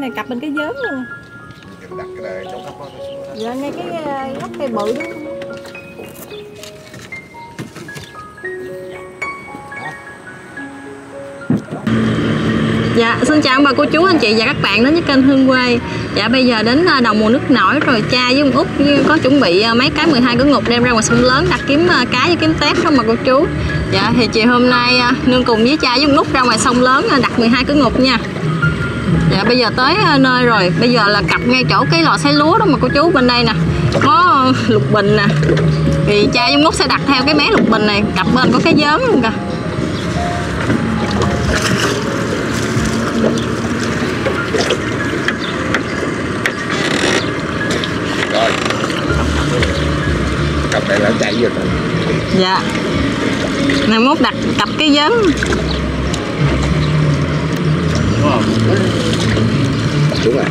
này cặp bên cái giớn luôn. Đặt cái này chỗ thấp dạ ngay cái ờ, gốc cây bự đó. Dạ, xin chào bà cô chú anh chị và các bạn đến với kênh Hương Quê. Dạ, bây giờ đến ờ, đầu mùa nước nổi rồi cha với ông Út có chuẩn bị ờ, mấy cái 12 cái ngục đem ra ngoài sông lớn đặt kiếm cá với kiếm tép không bà cô chú. Dạ, thì chị hôm nay Nương cùng với cha với ông Út ra ngoài sông lớn đặt 12 cái ngục nha. Dạ, bây giờ tới à, nơi rồi. Bây giờ là cặp ngay chỗ cái lò xay lúa đó mà cô chú bên đây nè. Có lục bình nè. Thì cha với ông Út sẽ đặt theo cái mé lục bình này. Cặp bên có cái giớn luôn kìa. Rồi. Cặp này là chạy rồi Dạ. Này mốt đặt cặp cái đúng rồi.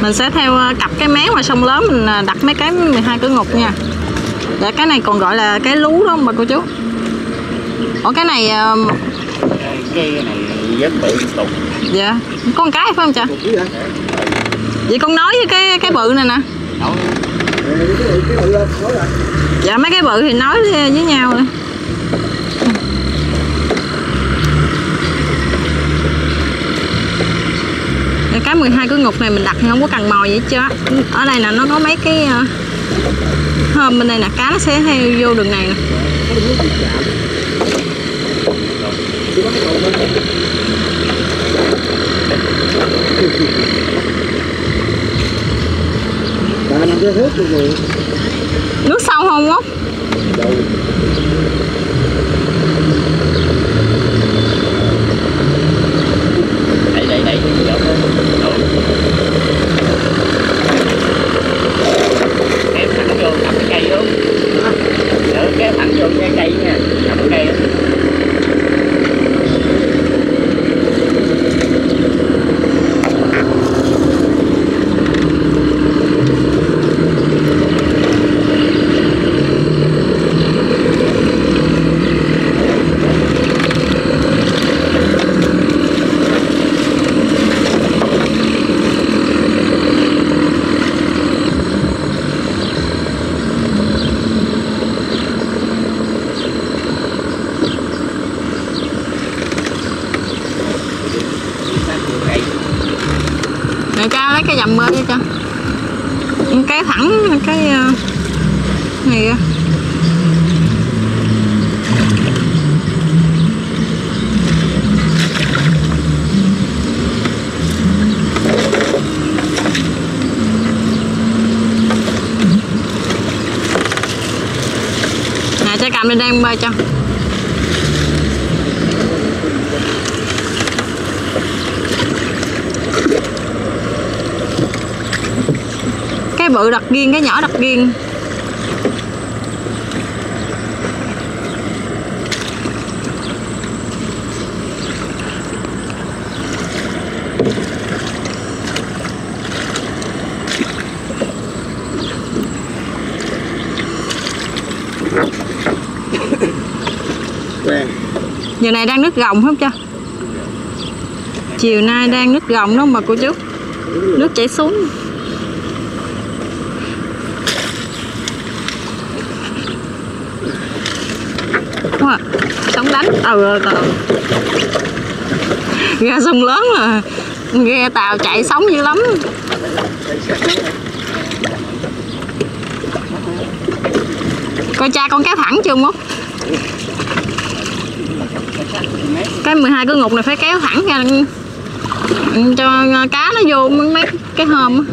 Mình sẽ theo ờ, cặp cái mé ngoài sông lớn Mình ờ, đặt mấy cái 12 cửa ngục nha. Dạ cái này còn gọi là cái lú đó không bà cô chú? Ủa cái này ờ, cái này rất bự tục. Dạ. Con cái phải không cha Vậy con nói với cái cái bự này nè. Dạ mấy cái bự thì nói với nhau rồi Cái 12 cái ngục này mình đặt thì không có cần mồi vậy chứ Ở đây là nó có mấy cái ờ, hôm bên đây là cá nó sẽ theo vô đường này nè Nước sâu không Út? 300 cái bự đặc riêng cái nhỏ đặc riêng giờ này đang nước gồng không cha chiều nay đang nước gồng đó mà cô chú. Nước chảy xuống. Wow, sóng đánh. Ừ, ừ ừ ghe sông lớn là ghe tàu chạy sóng dữ lắm. Coi cha con kéo thẳng chưa mốt cái 12 cái ngục này phải kéo thẳng ra cho cá nó vô mấy cái hôm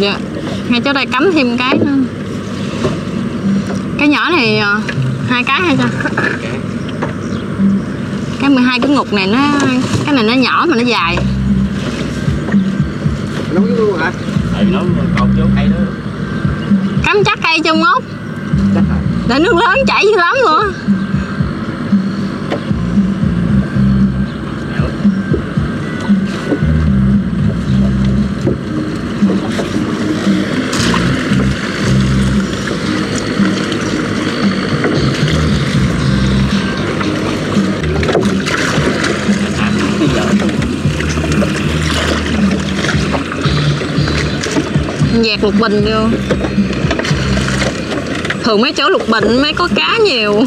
dạ ngay chỗ đây cắm thêm cái nữa cái nhỏ này ờ, hai cái hay sao? Cái 12 cái ngục này nó cái này nó nhỏ mà nó dài. Nấu với luôn hả? Nấu còn chỗ cây đó. Cắm chắc cây chắc rồi Để nước lớn chảy dữ lắm luôn Dạt lục bình vô. Thường mấy chỗ lục bình mới có cá nhiều.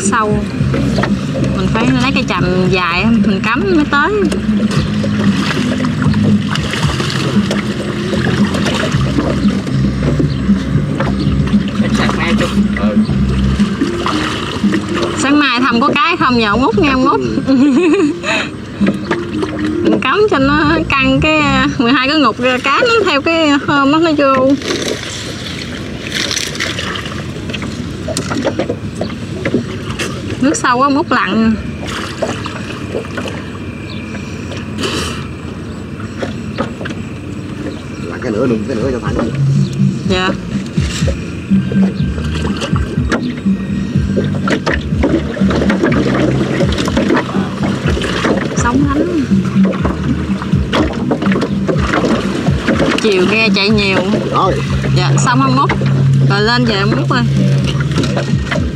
Nước sâu. Mình phải lấy cây chầm dài, Mình cắm mới tới. Ừ Sáng mai thầm có cái không nhậu ngút nghe ngút Mình cắm cho nó căng cái 12 cái ngục ra, cá nó theo cái hôm nó nó vô. Nước sâu quá ông út lặn là cái nữa đừng cái nữa cho thẳng Dạ. Sống lắm Chiều ghe chạy nhiều. Rồi. Dạ xong ông Út Rồi lên về ông Út ơi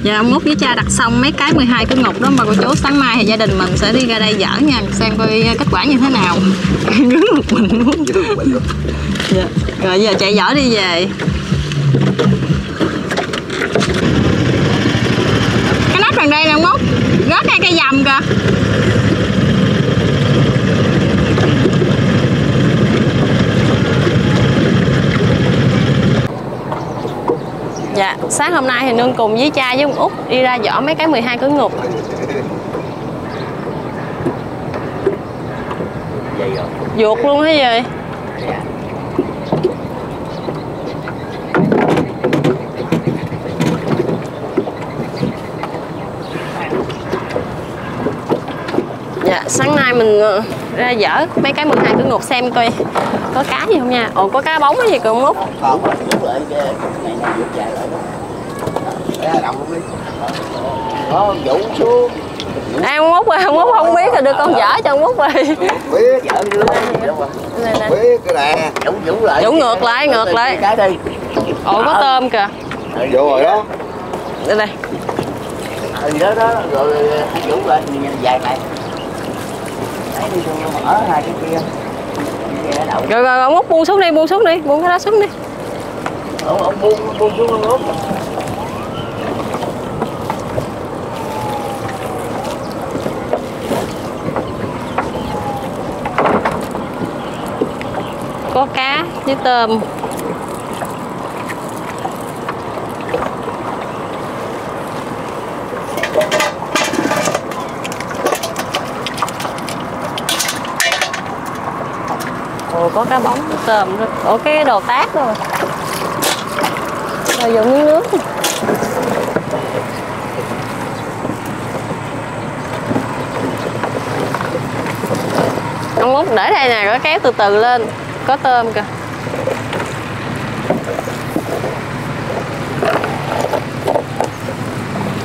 Dạ ông Út với cha đặt xong mấy cái 12 cái ngục đó mà cô chú sáng mai thì gia đình mình sẽ đi ra đây dở nha xem coi kết quả như thế nào. Đứng một mình luôn. Dạ. Rồi giờ chạy dở đi về. Cái nắp đằng đây nè ông Út. Rớt ngay cây dầm kìa Dạ, sáng hôm nay thì Nương cùng với cha với ông Út đi ra dõ mấy cái 12 cửa ngục vậy Ruột luôn hả gì? dạ Dạ, sáng nay mình ờ, ra dở mấy cái 12 cửa ngục xem coi có cá gì không nha. Ồ, có cá bóng cái gì kìa ông Út. Không lại cái này này dài lại động không đi có vũ xuống À, ông Út ơi, ông Út không biết rồi đưa con dở cho ông Út ơi biết Này nè biết cái nè vũ vũ lại Vũ ngược lại, ngược lại. cái đi Ồ, có tôm kìa. Vô rồi đó. Đây đây. Ừ đó đó rồi vũ lại nhìn dài lại đấy đi mở hai cái kia Rồi rồi, ông Út buông xuống đi, buông xuống đi, buông cái đó xuống đi. Ông ông buông buông xuống luôn Có cá với tôm. Có cá bóng, tôm ở cái đồ tác rồi Rồi dùng miếng nước. Ông Út để đây nè, có kéo từ từ lên. Có tôm kìa.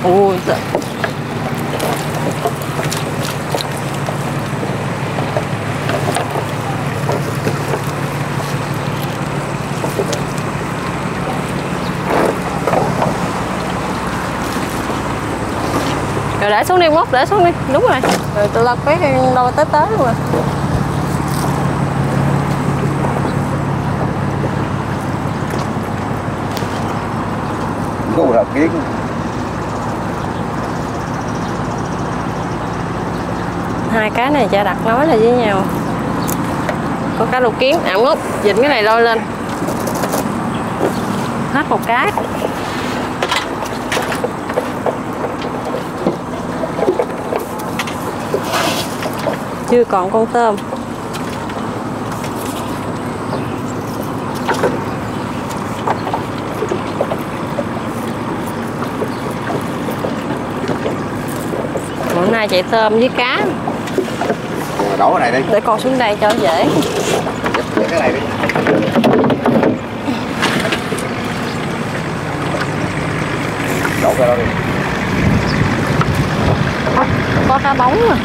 Ui giời. Rồi để xuống đi mốt, để xuống đi. Đúng rồi. Rồi tôi lo quét đâu tới tới luôn rồi có một hợp kiến hai cái này cha đặt nói là với nhau. Có cá lục kiến. Ảo ngốc dịch cái này lôi lên. Hết một cái chưa còn con tôm. Bữa nay chạy tôm với cá. Rồi, đổ cái này đi. Để con xuống đây cho dễ. Để cái này đi. Đổ cái đó đi. Có cá bóng mà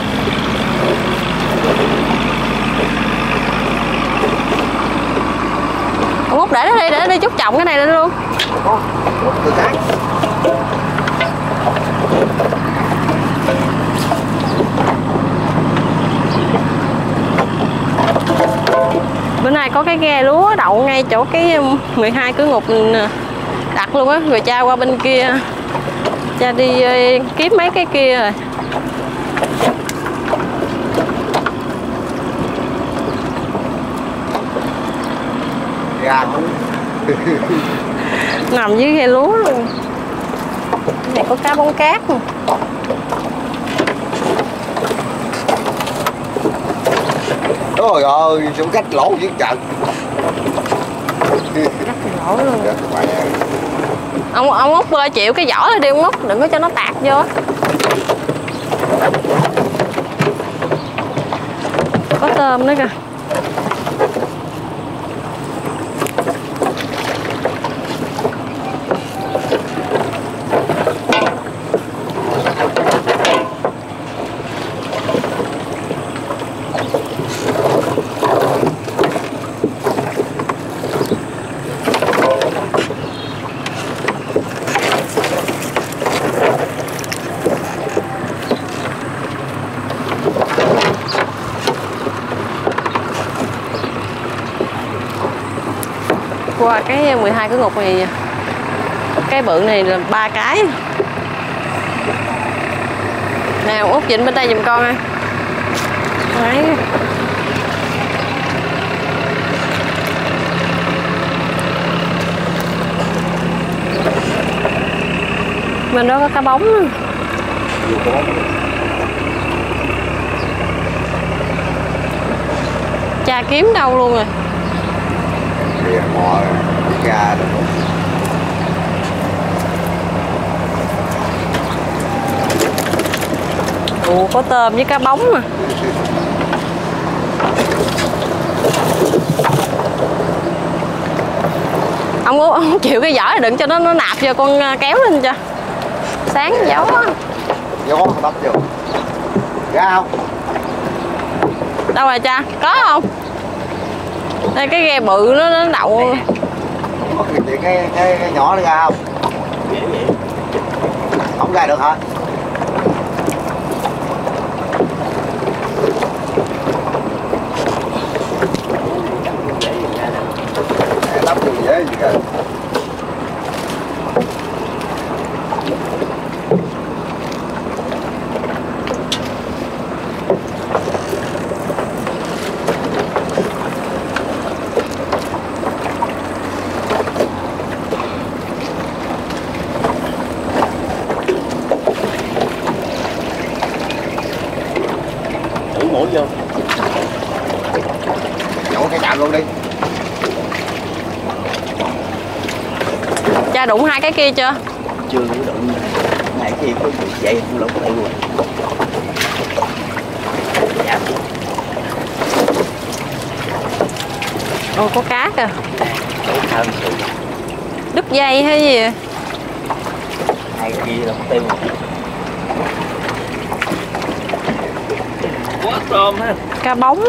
ông út để nó đi, để nó đi chút trọng cái này lên luôn. Từ cái bữa nay có cái ghe lúa đậu ngay chỗ cái um, 12 cứ ngục ừ, đặt luôn á. Rồi cha qua bên kia, cha đi ờ, kiếm mấy cái kia rồi. Gà không nằm dưới ghe lúa luôn. Này có cá bóng cát nè. Trời ơi, xuống cách lỗ với trận lỗ luôn. Ông ông út chịu cái vỏ này đi ông út đừng có cho nó tạt vô. Có tôm nữa kìa qua cái 12 cái ngục này cái bự này là ba cái. Nào, út chỉnh bên đây giùm con ơi đấy. Bên đó có cá bóng nữa. cha kiếm đâu luôn rồi. Cái gà đó. Ủa có tôm với cá bóng mà ông ông chịu cái vỏ này đừng cho nó nó nạp vô con à, kéo lên cho sáng gió quá. Gió bắt vô Gà không? đâu rồi cha có không đây cái ghe bự nó nó đậu Có cái, cái, cái, cái, nhỏ nó ra không? Không ra được hả? Để lắp mũi vô. Nhổ cái chạm luôn đi cha đụng hai cái kia chưa Chưa có đụng. Này kia có bị dậy không lộn luôn. Dạ. ồ có cá kìa Đủ đứt dây hay gì vậy? Hai kia lộn tiêu. Quá tôm ha. cá bóng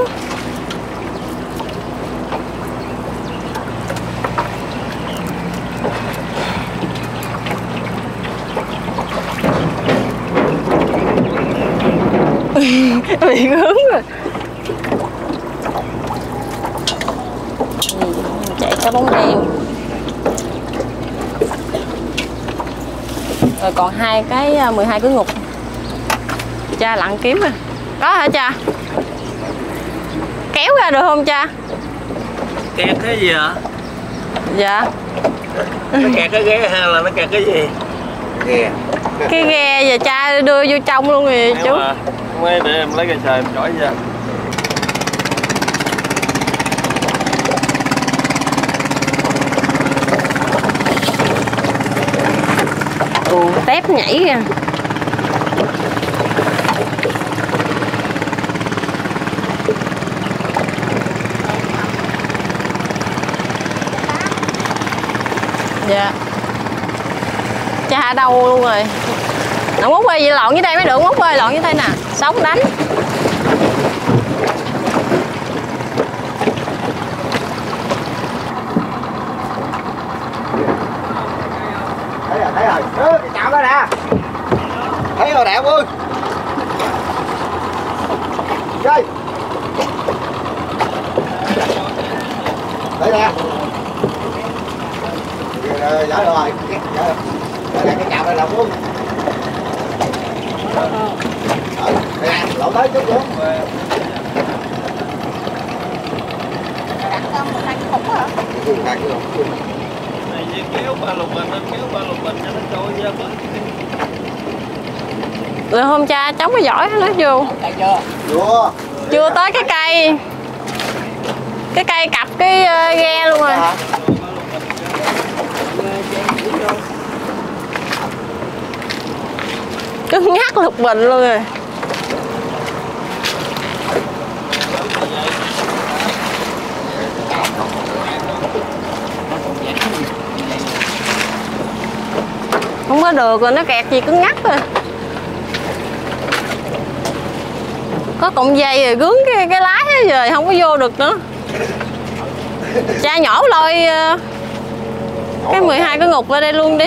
bị hướng rồi. Ừ, chạy cá bóng đen rồi còn hai cái à, 12 cái ngục. Cha lặn kiếm rồi có hả cha? Kéo ra được không cha? Kẹt cái gì ạ? dạ. Nó kẹt cái ghế hay là nó kẹt cái gì? Nghe cái ghe giờ cha đưa vô trong luôn rồi chú. Nếu mới để em lấy cây sời em chổi ra ừ, tép nhảy kìa. Dạ. Cha đâu luôn rồi? Nó múc ơi vậy lộn dưới đây mới được múc ơi lộn dưới đây nè sóng đánh. Thấy rồi thấy rồi. Ừ, chào đó nè. Thấy rồi đẹp ơi. Chơi. Đây nè rồi dạ rồi Cái- rồi. đây là cái chạm đây là vuông lỗ tới chút nữa Ừ, hai cái lỗ. này như kéo ba lục bình kéo ba lục bình cho nó trôi ra bớt rồi hôm cha chống cái giỏi nó vô chưa? Vô. chưa tới cái cây cái cây cặp cái ờ, ghe luôn rồi Hả? cứng nhắc lục bình luôn rồi không có được rồi nó kẹt gì cứng ngắc rồi có cọng dây rồi gướng cái cái lái á rồi không có vô được nữa. Cha nhỏ lôi ờ, cái 12 cái ngục vào đây luôn đi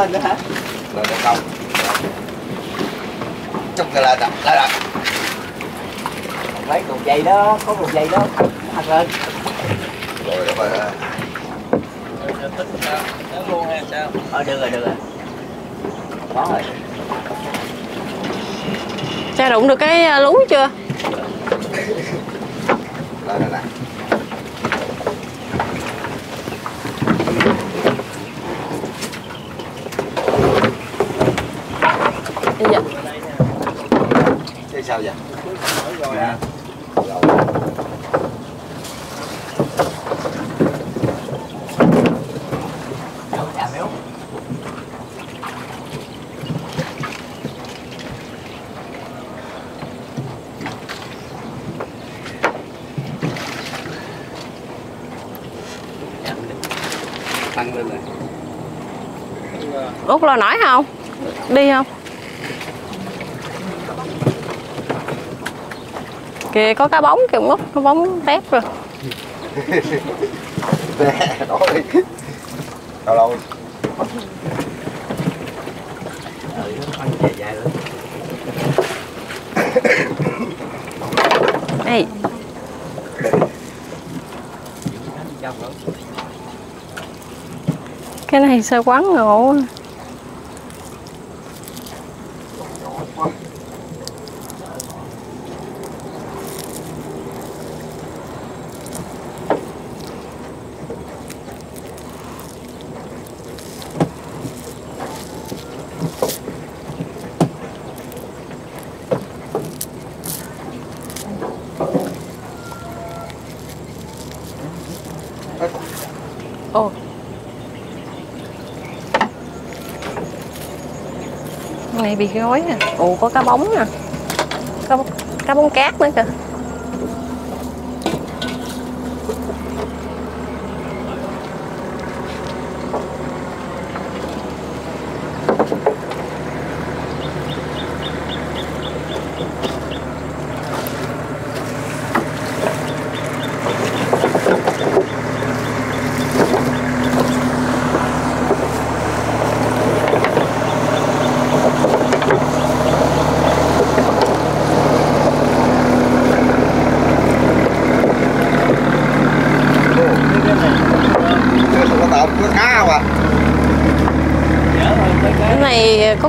lên nữa hả? Rồi được không? Chúc cái lên rồi, lên rồi. Mấy cục dây đó, có cục dây đó thật lên. Rồi, được rồi. rồi giờ tính sao kéo luôn hay sao Ờ được rồi, được rồi. Có rồi. cha đụng được cái ờ, lú chưa Lên rồi nè. dạ. Thế sao vậy? rồi à Rồi. Đâu chạm yếu. Tăng lên này. Út lo nổi không? Đi không? Kìa có cái bóng kìa út cái bóng tép rồi. Nè, đó đi. Lâu lâu. Ê, cái này sơ quắn ngộ bị gói à ồ có cá bóng nè cá, cá bóng cát nữa kìa.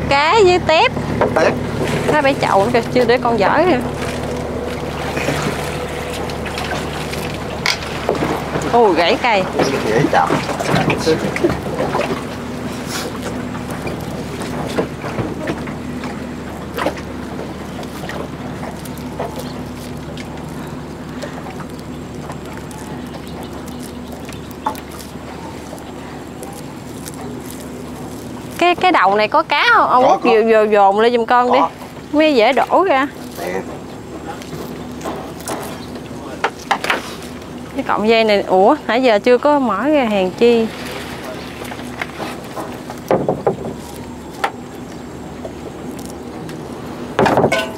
Cá với tép. Tép. Cá bảy chậu kìa, chưa để con dở kìa. Ôi gãy cây. Dễ chậm đầu này có cá không? Ông Út có. dồn dồn lên giùm con đi Có. Mới dễ đổ ra Cái cọng dây này, ủa nãy giờ chưa có mở ra hàng chi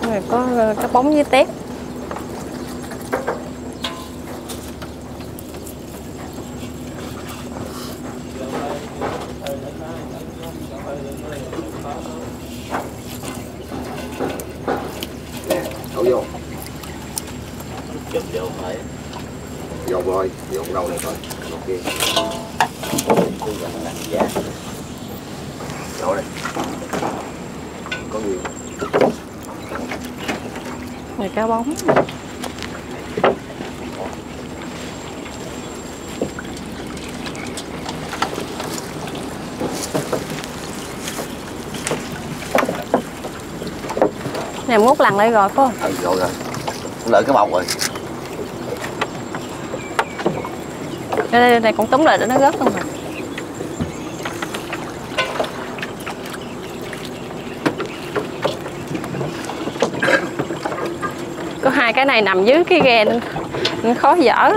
Rồi có cái bóng với tép đổ vô chụp vô phải vô bôi vô đâu này thôi ok Tôi gần làm giá đổ đây có nhiều Rồi cá bóng. Này mốt lần đây rồi phải không? ừ rồi rồi. Lợi cái bọc rồi. Đây, đây, đây con túm lại để nó rớt luôn rồi Có hai cái này nằm dưới cái ghe nên, nên khó dở.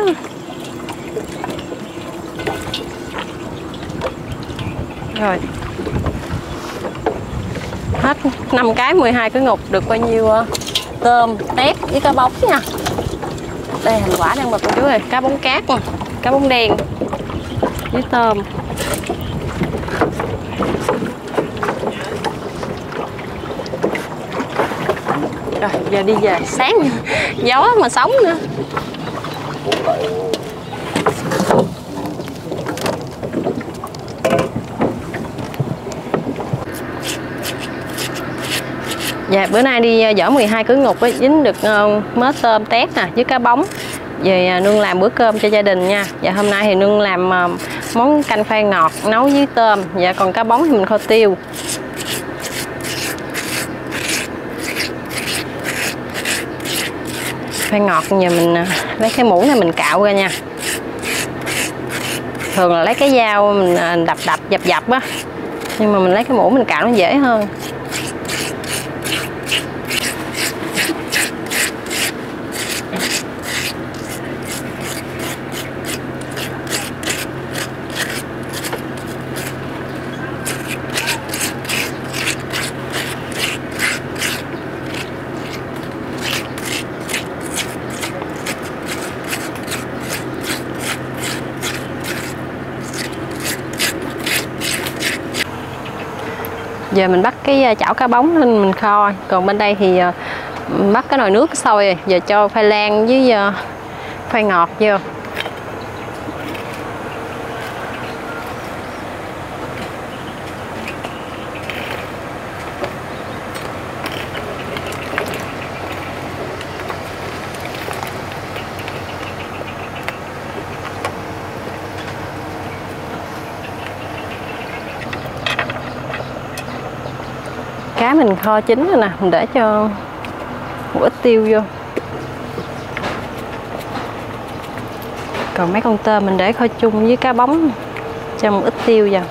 Rồi. Hết 5 cái 12 cái ngục được bao nhiêu ờ, tôm, tép với cá bóng nha. Đây hành quả đang bật rồi chú ơi cá bóng cát nè cá bóng đen với tôm. Rồi giờ đi về. Sáng gió mà sống nữa. Dạ bữa nay đi ờ, dở 12 cứ ngục ấy, dính được ờ, mớ tôm tét nè với cá bóng. Về ờ, nương làm bữa cơm cho gia đình nha. Dạ hôm nay thì nương làm ờ, món canh khoai ngọt nấu với tôm. Dạ còn cá bóng thì mình kho tiêu. Khoai ngọt giờ mình à, lấy cái muỗng này mình cạo ra nha. Thường là lấy cái dao mình à, đập đập dập dập á, nhưng mà mình lấy cái muỗng mình cạo nó dễ hơn. Giờ mình bắt cái à, chảo cá bóng lên mình kho. Còn bên đây thì à, bắt cái nồi nước sôi rồi. Giờ cho khoai lang với à, khoai ngọt vô. Mình kho chín rồi nè, mình để cho một ít tiêu vô. Còn mấy con tôm mình để kho chung với cá bóng, cho một ít tiêu vào.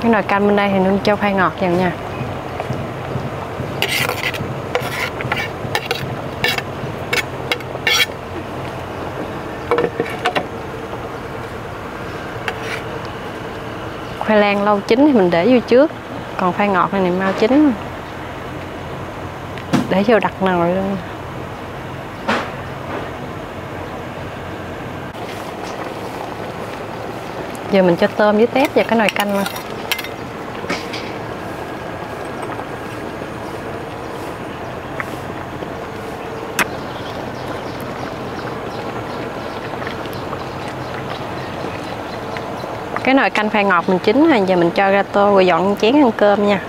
Cái nồi canh bên đây thì nương cho khoai ngọt vào nha. Khoai lang lâu chín thì mình để vô trước. Còn khoai ngọt này, này mau chín. Để vô đặt nồi luôn. Giờ mình cho tôm với tép vào cái nồi canh mà cái nồi canh khoai ngọt mình chín rồi giờ mình cho ra tô, rồi dọn chén ăn cơm nha.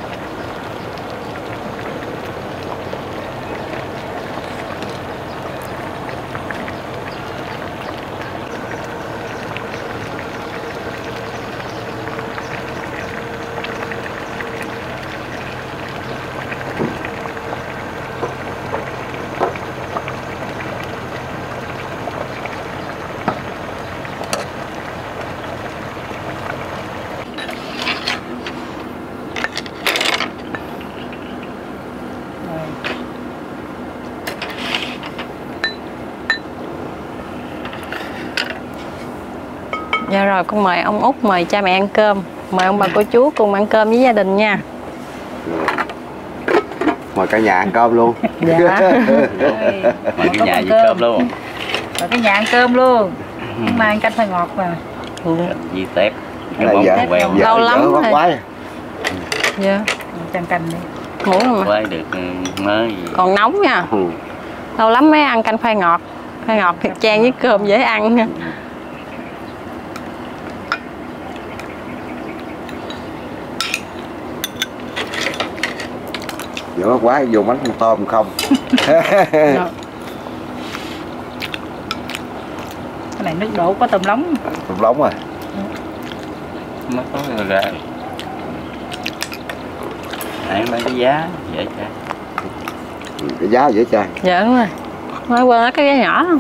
Dạ rồi con mời ông Út mời cha mẹ ăn cơm. Mời ông bà cô chú cùng ăn cơm với gia đình nha. Mời cả nhà ăn cơm luôn. Dạ. Mời cái nhà với cơm luôn. Rồi cái nhà ăn cơm luôn. Nhưng mà ăn canh khoai ngọt mà. Di tép. Cái bóng dạ. Dạ, Lâu lắm rồi. Dạ Chăn canh đi Ngủ rồi mà Quay được ừ, mới Còn nóng nha. Ừ. Lâu lắm mới ăn canh khoai ngọt. Khoai ngọt thịt chan với cơm dễ ăn. Nha dở quá dùng bánh tôm không? Dạ. Cái này nước đổ có tôm lóng. Tôm lóng rồi Nó có người ra Nãy mấy cái giá Vậy cha. Ừ, cái giá dễ chai Dạ đúng rồi. Nói quên hết cái ghế nhỏ không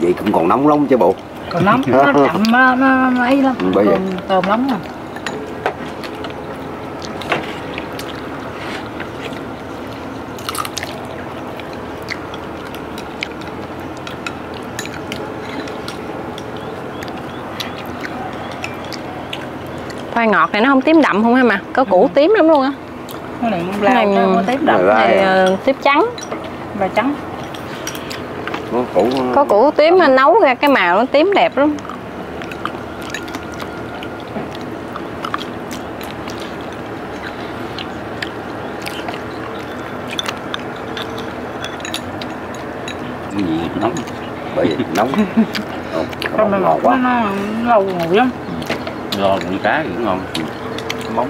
vậy cũng còn nóng lắm chứ bộ. Còn nóng nó chậm nó, nó, nó ấy lắm. Ừ, bởi vậy. tôm, tôm Khoai ngọt này nó không tím đậm không em mà? Có củ tím lắm luôn á. Cái này lao này- nó không có tím đậm. Này ờ, tím trắng. Và trắng. Nó cũ Có củ tím mà nấu ra cái màu nó tím đẹp lắm. Nóng? Bởi vì nóng. Không, Không ngon ngọt quá. nó, nó lâu ngồi lắm Lo con cá cũng ngon. Móng.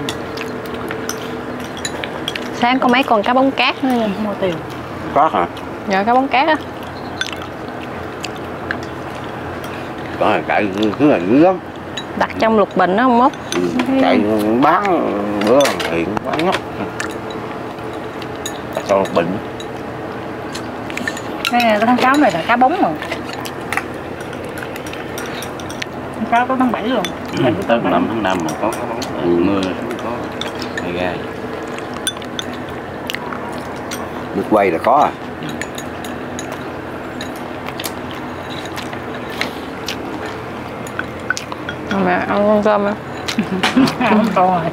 Sáng có mấy con cá bóng cát nữa nha Mua tiền. Có hả? Dạ cá bóng cát á. Có là chạy cứ là dữ lắm. Đặt trong lục bình đó không mốt. Ừ, chạy bán bữa hiện bán ngốc sao bệnh Cái tháng 6 này là cá bóng rồi 6 có tháng 7 luôn. Ừ, Tới 5 tháng 5 mà có có bóng ừ, Mưa có Hay gai nước quay là có à? Mẹ ăn con cơm á. Không còn rồi.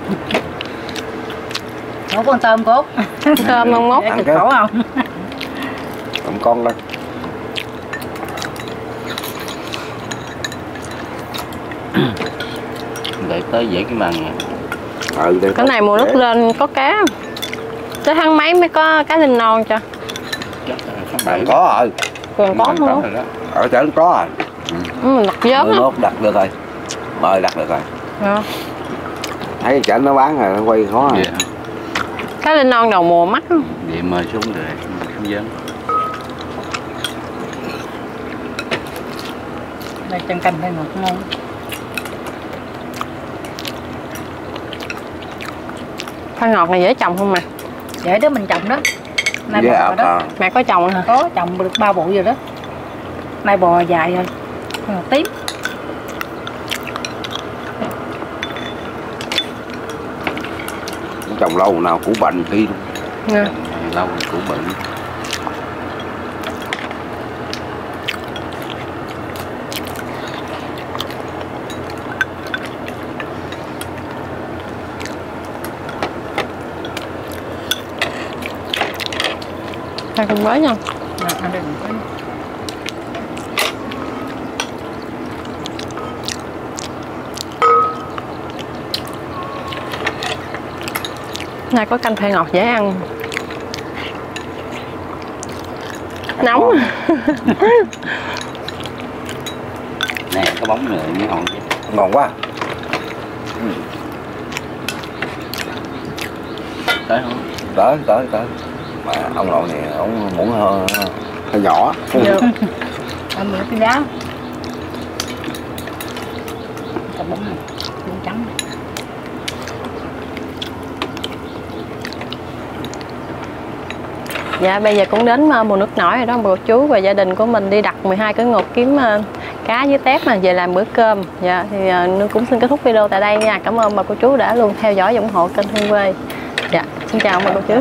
Nấu con tôm cốt. Cơm không mốt Ăn khổ không? Cầm con lên Để tới dễ cái nè. Ừ đây Cái này mùa nước lên có cá Tới tháng mấy mới có cá linh non cho? Chắc là tháng 7 có rồi. Còn có không đó. Ở trển có rồi. Ừ, mình đặt vớt nốt đặt được rồi. Mời đặt được rồi. Dạ. thấy trển nó bán rồi nó quay khó rồi. Dạ. Cá linh non đầu mùa mắc á. Vậy mời xuống rồi Xuống dân Đây chân canh đây ngọt ngon Khoai ngọt này dễ trồng không mà Để đó mình trồng đó. Nay bò ập đó. à, Mẹ có trồng hả? Có trồng được ba vụ rồi đó. Nay bò dài rồi. Ngọt tím. Trồng lâu nào cũng bệnh thi luôn Dạ. Lâu cũng bệnh Thôi cùng với nha. Ăn đây. Này có canh khoai ngọt dễ ăn. Nóng. Nè cái bóng này mới ngon chứ. Ngon quá. Tới không? Tới tới tới mà ông nội này ông muốn hơi, hơi nhỏ được ăn bữa cái giá cái bún này bún trắng Dạ bây giờ cũng đến ờ, mùa nước nổi rồi đó cô chú và gia đình của mình đi đặt 12 cái ngột kiếm ờ, cá với tép mà về làm bữa cơm. Dạ thì ờ, Nương cũng xin kết thúc video tại đây nha. Cảm ơn bà cô chú đã luôn theo dõi và ủng hộ kênh Hương Quê. Dạ xin chào bà cô chú.